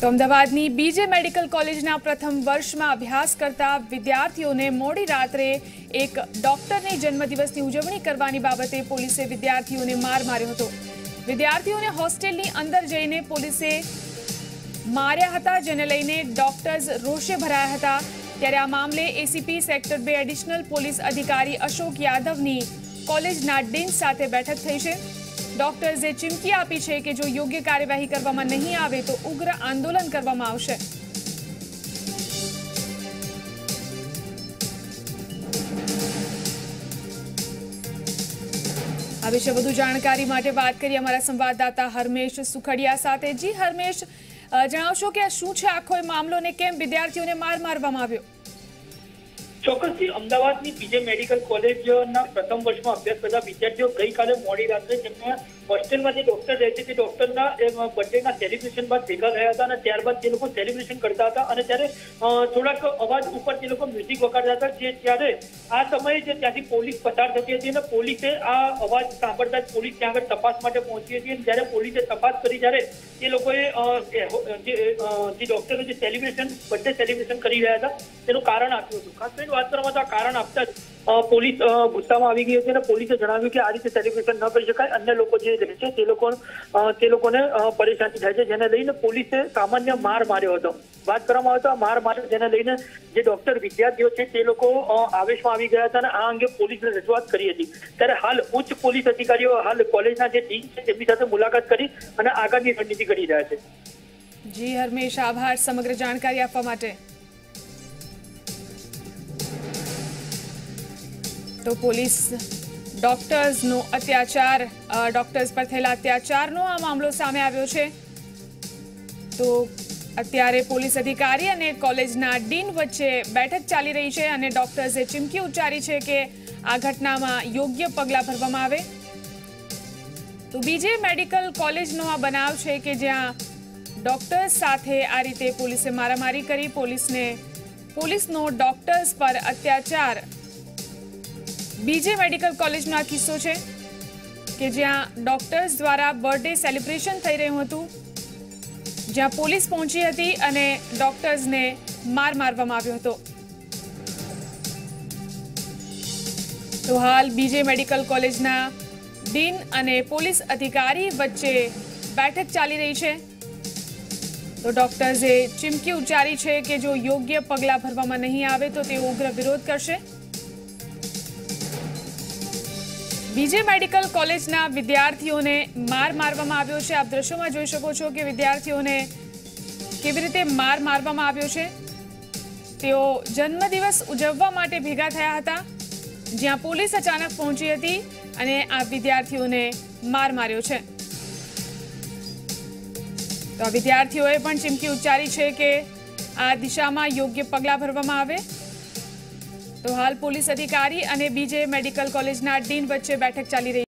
તો અમદાવાદની બીજે મેડિકલ કોલેજના પ્રથમ વર્ષમાં અભ્યાસ કરતા વિદ્યાર્થીઓને મોડી રાત્રે એક ડોક્ટરની જન્મદિવસની ઉજવણી કરવાની બાબતે પોલીસે વિદ્યાર્થીઓને માર માર્યો હતો. વિદ્યાર્થીઓને હોસ્ટેલની અંદર જઈને પોલીસે માર્યા હતા, જેને લઈને ડોક્ટર્સ રોષે ભરાયા હતા. ત્યારે આ મામલે એસીપી સેક્ટર બે એડિશનલ પોલીસ અધિકારી અશોક યાદવની કોલેજના ડીન સાથે બેઠક થઈ છે. ડોક્ટર્સે ચીમકી આપી છે કે જો યોગ્ય કાર્યવાહી કરવામાં નહીં આવે તો ઉગ્ર આંદોલન કરવામાં આવશે. આ વિશે વધુ જાણકારી માટે વાત કરીએ અમારા સંવાદદાતા હરમેશ સુખડિયા સાથે. જી હરમેશ જણાવશો કે શું છે? આખો મામલો ને કેમ વિદ્યાર્થીઓને માર મારવામાં આવ્યો? ચોક્કસથી અમદાવાદની બીજે મેડિકલ કોલેજના પ્રથમ વર્ષમાં અભ્યાસ કરતા વિદ્યાર્થીઓ ગઈકાલે મોડી રાત્રે જેમને હોસ્ટેલમાં જે ડોક્ટર રહે છે, તે ડોક્ટરના બર્થડેના સેલિબ્રેશન બાદ ભેગા થયા હતા અને ત્યારબાદ તે લોકો સેલિબ્રેશન કરતા હતા અને ત્યારે થોડાક અવાજ ઉપર તે લોકો મ્યુઝિક વગાડતા હતા જે ત્યારે આ સમયે જે ત્યાંથી પોલીસ પસાર થતી હતી અને પોલીસે આ અવાજ સાંભળતા જ પોલીસ ત્યાં આગળ તપાસ માટે પહોંચી હતી અને જ્યારે પોલીસે તપાસ કરી ત્યારે તે લોકોએ જે ડોક્ટરનું જે સેલિબ્રેશન બર્થડે સેલિબ્રેશન કરી રહ્યા હતા, તેનું કારણ આપ્યું હતું. ખાસ કરીને વાત કરવામાં તો કારણ આપતા જ પોલીસ ગુસ્સામાં આવી ગઈ હતી અને પોલીસે જણાવ્યું કે આ રીતે સેલિબ્રેશન ન કરી શકાય, અન્ય લોકો જે રહે છે તે લોકો તે લોકોને પરેશાની થાય છે, જેને લઈને પોલીસે સામાન્ય માર માર્યો હતો. વાત કરવામાં આવે તો આ માર માર્યો જેને લઈને જે ડોક્ટર વિદ્યાર્થીઓ છે તે લોકો આવેશમાં આવી ગયા હતા અને આ અંગે પોલીસને રજૂઆત કરી હતી. ત્યારે હાલ ઉચ્ચ પોલીસ અધિકારીઓ, હાલ કોલેજના જે ટીમ છે તેમની સાથે મુલાકાત કરી અને આગળની રણનીતિ કરી રહ્યા છે. જી હરમેશ, આભાર. સમગ્ર જાણકારી આપવા માટે. તો પોલીસ ડોક્ટર્સનો અત્યાચાર ડોક્ટર્સ પર થયેલા અત્યાચારનો આ મામલો સામે આવ્યો છે. તો અત્યારે પોલીસ અધિકારી અને કોલેજના ડીન વચ્ચે બેઠક ચાલી રહી છે અને ડોક્ટર્સે ચીમકી ઉચ્ચારી છે કે આ ઘટનામાં યોગ્ય પગલાં ભરવામાં આવે. તો બીજે મેડિકલ કોલેજનો આ બનાવ છે કે જ્યાં ડોક્ટર્સ સાથે આ રીતે પોલીસે મારામારી કરી, પોલીસને, પોલીસનો ડોક્ટર્સ પર અત્યાચાર બીજે મેડિકલ કોલેજનો આ કિસ્સો છે કે જ્યાં ડોક્ટર્સ દ્વારા બર્થડે સેલિબ્રેશન થઈ રહ્યું હતું, જ્યાં પોલીસ પહોંચી હતી અને ડોક્ટર્સને માર મારવામાં આવ્યો હતો. તો હાલ બીજે મેડિકલ કોલેજના ડીન અને પોલીસ અધિકારી વચ્ચે બેઠક ચાલી રહી છે. તો ડોક્ટર્સે ચીમકી ઉચ્ચારી છે કે જો યોગ્ય પગલાં ભરવામાં નહીં આવે તો તે ઉગ્ર વિરોધ કરશે. બીજે મેડિકલ કોલેજના વિદ્યાર્થીઓને માર મારવામાં આવ્યો છે. આપ દ્રશ્યોમાં જોઈ શકો છો કે વિદ્યાર્થીઓને કેવી રીતે માર મારવામાં આવ્યો છે. તેઓ જન્મદિવસ ઉજવવા માટે ભેગા થયા હતા, જ્યાં પોલીસ અચાનક પહોંચી હતી અને આ વિદ્યાર્થીઓને માર માર્યો છે. તો વિદ્યાર્થીઓએ પણ ચીમકી ઉચ્ચારી છે કે આ દિશામાં યોગ્ય પગલાં ભરવામાં આવે. તો હાલ પોલીસ અધિકારી અને બીજે મેડિકલ કોલેજના ડીન વચ્ચે બેઠક ચાલી રહી